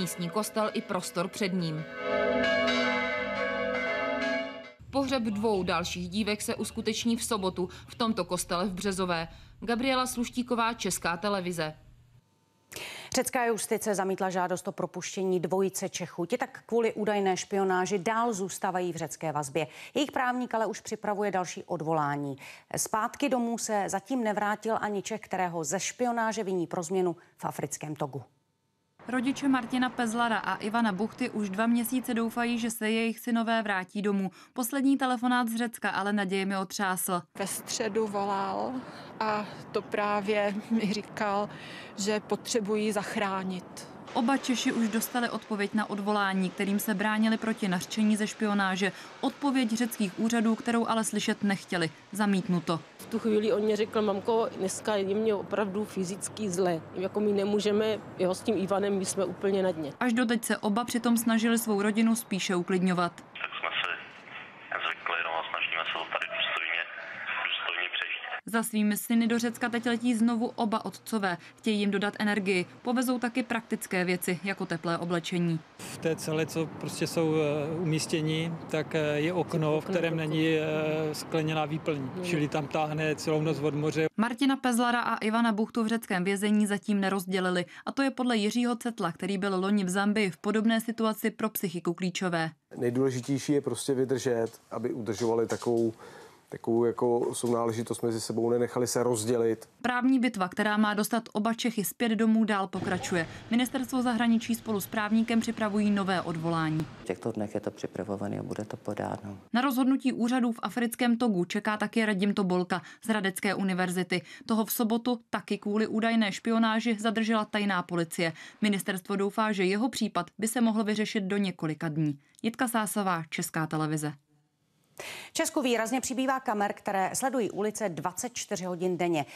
místní kostel i prostor před ním. Pohřeb dvou dalších dívek se uskuteční v sobotu v tomto kostele v Březové. Gabriela Sluštíková, Česká televize. Řecká justice zamítla žádost o propuštění dvojice Čechů. Ti tak kvůli údajné špionáži dál zůstávají v řecké vazbě. Jejich právník ale už připravuje další odvolání. Zpátky domů se zatím nevrátil ani Čech, kterého ze špionáže viní pro změnu v africkém Togu. Rodiče Martina Pezlara a Ivana Buchty už dva měsíce doufají, že se jejich synové vrátí domů. Poslední telefonát z Řecka ale naděje mi otřásl. Ve středu volal a to právě mi říkal, že potřebují zachránit. Oba Češi už dostali odpověď na odvolání, kterým se bránili proti nařčení ze špionáže. Odpověď řeckých úřadů, kterou ale slyšet nechtěli. Zamítnuto. Tu chvíli on mě řekl, mamko, dneska je mě opravdu fyzicky zle. Jako my nemůžeme, jeho s tím Ivanem, my jsme úplně na dně. Až doteď se oba přitom snažili svou rodinu spíše uklidňovat. Tak jsme se zvykli, no a snažíme se to tady. Za svými syny do Řecka teď letí znovu oba otcové. Chtějí jim dodat energii. Povezou taky praktické věci, jako teplé oblečení. V té celé, co prostě jsou eh, umístění, tak eh, je okno, v kterém není eh, skleněná výplň, čili tam táhne celou noc od moře. Martina Pezlara a Ivana Buchtu v řeckém vězení zatím nerozdělili. A to je podle Jiřího Cetla, který byl loni v Zambii v podobné situaci pro psychiku klíčové. Nejdůležitější je prostě vydržet, aby udržovali takovou takovou jako sounáležitost mezi sebou, nenechali se rozdělit. Právní bitva, která má dostat oba Čechy zpět domů, dál pokračuje. Ministerstvo zahraničí spolu s právníkem připravují nové odvolání. V těchto dnech je to připravované a bude to podáno. Na rozhodnutí úřadů v africkém Togu čeká taky Radim Tobolka z Hradecké univerzity. Toho v sobotu taky kvůli údajné špionáži zadržela tajná policie. Ministerstvo doufá, že jeho případ by se mohl vyřešit do několika dní. Jitka Sásová, Česká televize. Česku výrazně přibývá kamer, které sledují ulice 24 hodin denně.